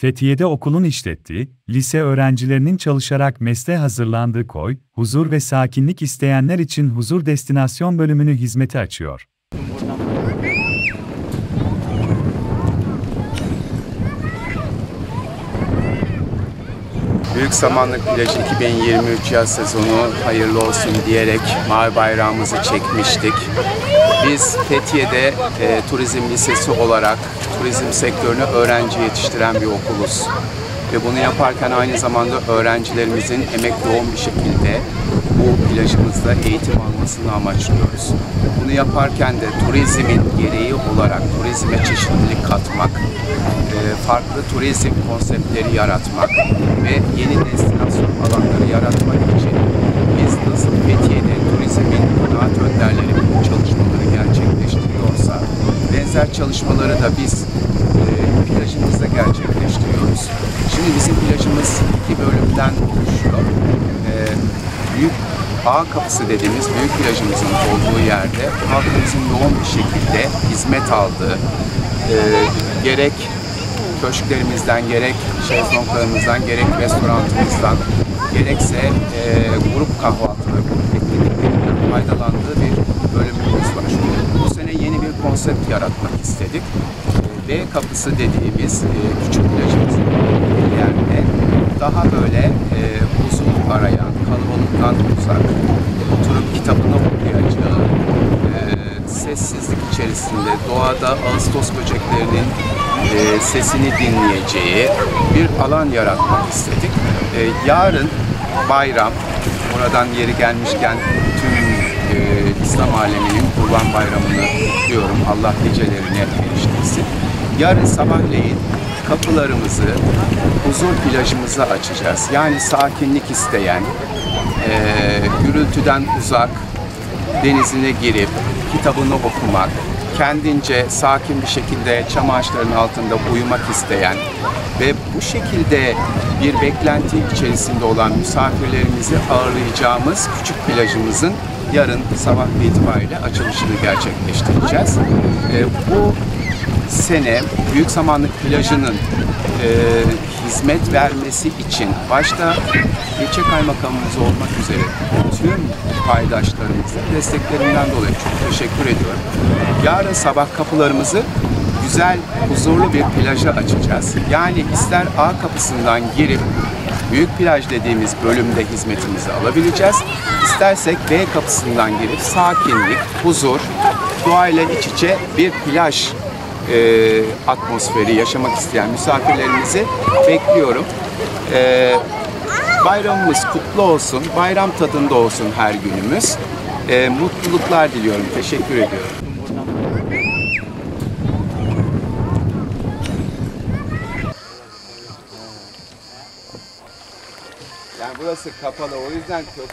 Fethiye'de okulun işlettiği, lise öğrencilerinin çalışarak mesleğe hazırlandığı koy, huzur ve sakinlik isteyenler için huzur destinasyon bölümünü hizmete açıyor. Büyük Samanlık Plajı 2023 yaz sezonu hayırlı olsun diyerek mavi bayrağımızı çekmiştik. Biz Fethiye'de e, turizm lisesi olarak turizm sektörüne öğrenci yetiştiren bir okuluz. Ve bunu yaparken aynı zamanda öğrencilerimizin emek yoğun bir şekilde bu plajımızda eğitim almasını amaçlıyoruz. Bunu yaparken de turizmin gereği olarak turizme çeşitlilik katmak, e, farklı turizm konseptleri yaratmak ve yeni destinasyon alanları yaratmak için biz nasıl Fethiye'de turizmin kanaat önderleri bu çalışmaları gerçekleştiriyorsa benzer çalışmaları da biz e, plajımızda gerçekleştiriyoruz. Şimdi bizim plajımız iki bölümden oluşuyor. E, büyük A kapısı dediğimiz büyük plajımızın olduğu yerde halkımızın yoğun bir şekilde hizmet aldığı, e, gerek köşklerimizden, gerek şezlonglarımızdan, gerek restoranımızdan, gerekse e, grup kahvaltıları, grup etkinliklerinden faydalandığı bir bölümümüz var. Bu bir konsept yaratmak istedik. E, B kapısı dediğimiz e, küçük plajımızın yerde daha böyle e, huzur arayan, kalabalıktan uzak, oturup kitabını okuyacağı, e, sessizlik içerisinde doğada Ağustos böceklerinin e, sesini dinleyeceği bir alan yaratmak istedik. E, yarın bayram, oradan yeri gelmişken tüm e, İslam aleminin Kurban Bayramı'nı kutluyorum. Allah nicelerini eriştirsin. Yarın sabahleyin kapılarımızı huzur plajımıza açacağız. Yani sakinlik isteyen, e, gürültüden uzak, denizine girip kitabını okumak, kendince sakin bir şekilde çam altında uyumak isteyen ve bu şekilde bir beklenti içerisinde olan misafirlerimizi ağırlayacağımız küçük plajımızın yarın sabah itibariyle açılışını gerçekleştireceğiz. E, bu sene Büyük Samanlık Plajı'nın e, hizmet vermesi için başta ilçe kaymakamımız olmak üzere tüm paydaşlarımıza desteklerinden dolayı çok teşekkür ediyorum. Yarın sabah kapılarımızı güzel, huzurlu bir plaja açacağız. Yani ister A kapısından girip Büyük plaj dediğimiz bölümde hizmetimizi alabileceğiz. İstersek B kapısından girip sakinlik, huzur, doğayla iç içe bir plaj e, atmosferi yaşamak isteyen misafirlerimizi bekliyorum. E, bayramımız kutlu olsun, bayram tadında olsun her günümüz. E, mutluluklar diliyorum, teşekkür ediyorum. Burası kapalı o yüzden çok